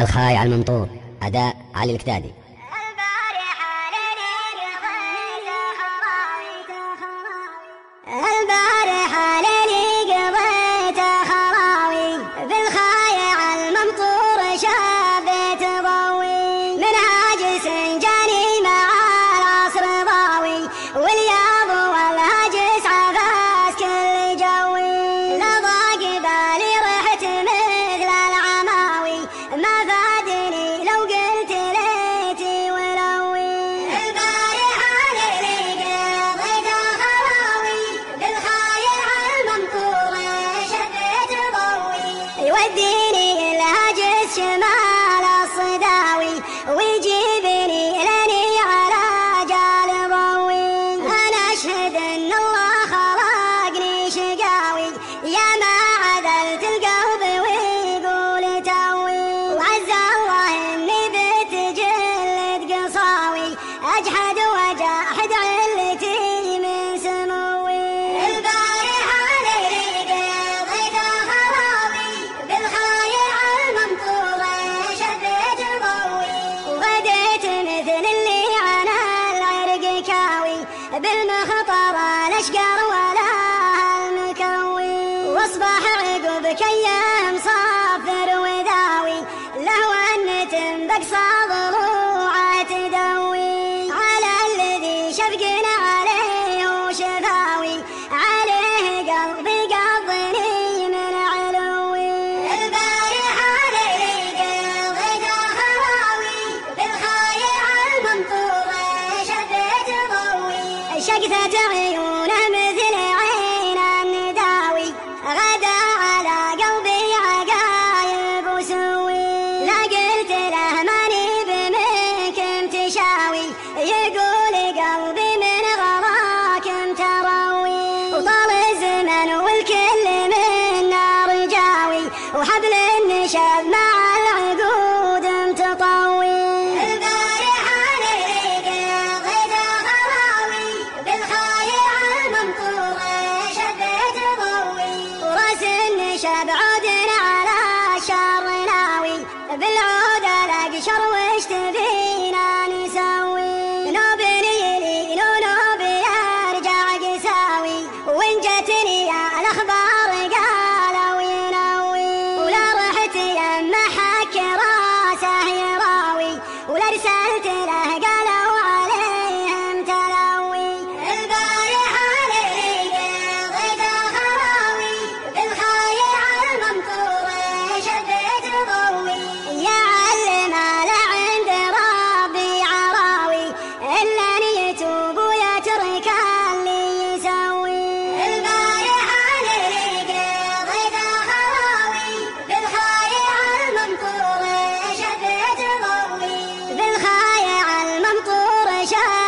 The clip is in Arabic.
الخايع الممطور أداء علي الكتادي. بالمخطر الاشقر ولا المكوي وأصبح عقبك أيام صافر وداوي له ان بقصى ضلوعه عيونه مثل عين النداوي. غدا على قلبي عقايب وسوي. لا قلت له ماني بمنكم تشاوي يقول قلبي من غراكم تروي وطال الزمن والكل منا رجاوي. وحبل النشاب مع النشاب عودنا على شر ناوي بالعود الاقشر وش تبينا نسوي. نوب يلي نوب يرجع قساوي وإن جتني يا الاخبار قالوا ينوي. ولا رحت يم حك راسه يراوي ولا رسلت له قال ya.